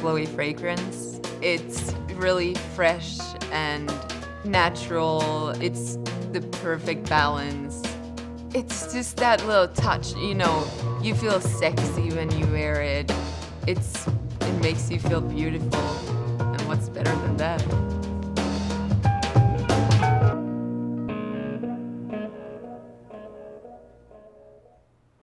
Chloe fragrance. It's really fresh and natural. It's the perfect balance. It's just that little touch, you know, you feel sexy when you wear it. It's it makes you feel beautiful.